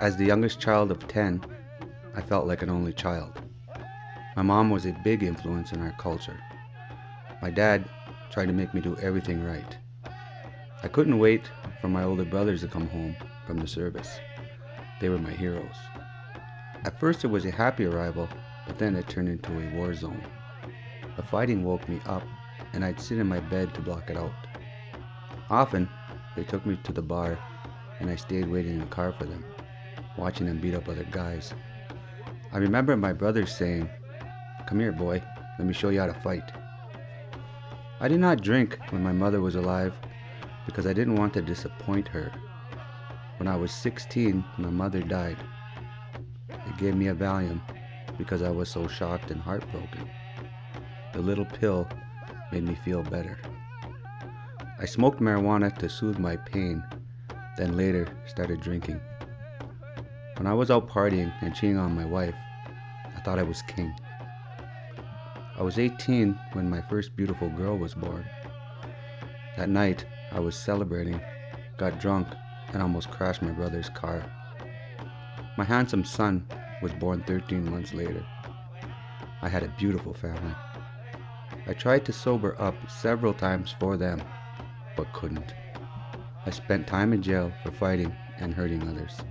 As the youngest child of 10, I felt like an only child. My mom was a big influence in our culture. My dad tried to make me do everything right. I couldn't wait for my older brothers to come home from the service. They were my heroes. At first, it was a happy arrival, but then it turned into a war zone. The fighting woke me up, and I'd sit in my bed to block it out. Often, they took me to the bar, and I stayed waiting in the car for them, watching them beat up other guys. I remember my brother saying, Come here, boy, let me show you how to fight. I did not drink when my mother was alive because I didn't want to disappoint her. When I was 16, my mother died. They gave me a Valium because I was so shocked and heartbroken. The little pill made me feel better. I smoked marijuana to soothe my pain, then later started drinking. When I was out partying and cheating on my wife, I thought I was king. I was 18 when my first beautiful girl was born. That night, I was celebrating, got drunk, and almost crashed my brother's car. My handsome son was born 13 months later. I had a beautiful family. I tried to sober up several times for them, but couldn't. I spent time in jail for fighting and hurting others.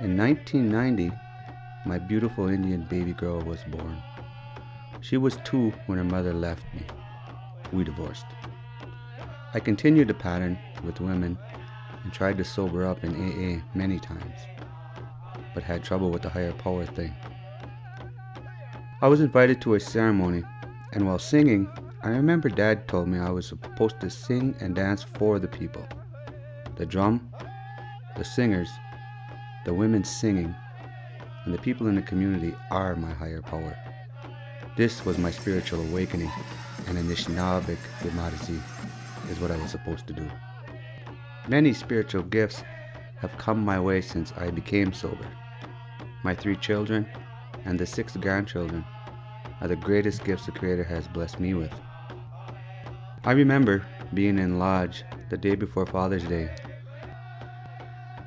In 1990, my beautiful Indian baby girl was born. She was two when her mother left me. We divorced. I continued the pattern with women and tried to sober up in AA many times, but had trouble with the higher power thing. I was invited to a ceremony, and while singing, I remember Dad told me I was supposed to sing and dance for the people. The drum, the singers, the women singing, and the people in the community are my higher power. This was my spiritual awakening, and Anishinaabeg Yamadazi is what I was supposed to do. Many spiritual gifts have come my way since I became sober. My three children and the six grandchildren are the greatest gifts the Creator has blessed me with. I remember being in lodge the day before Father's Day.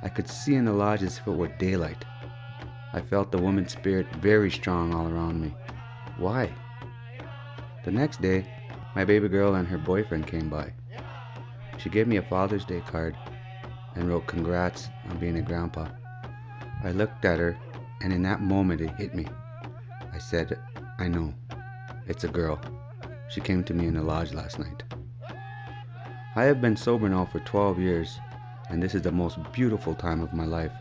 I could see in the lodge as if it were daylight. I felt the woman's spirit very strong all around me. Why? The next day, my baby girl and her boyfriend came by. She gave me a Father's Day card and wrote congrats on being a grandpa. I looked at her, and in that moment it hit me. I said, I know. It's a girl. She came to me in the lodge last night. I have been sober now for 12 years, and this is the most beautiful time of my life.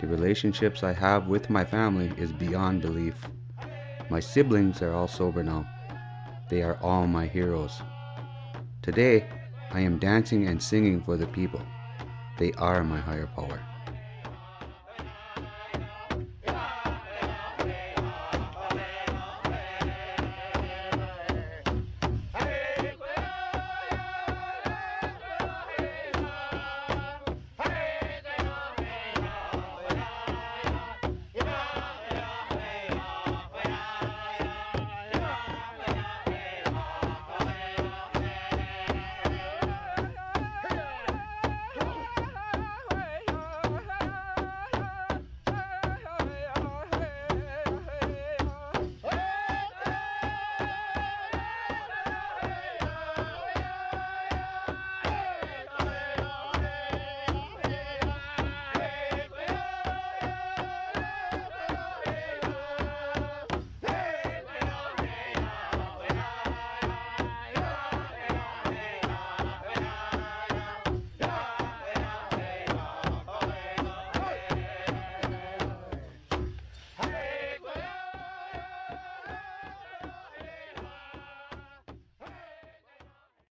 The relationships I have with my family is beyond belief. My siblings are all sober now. They are all my heroes. Today, I am dancing and singing for the people. They are my higher power.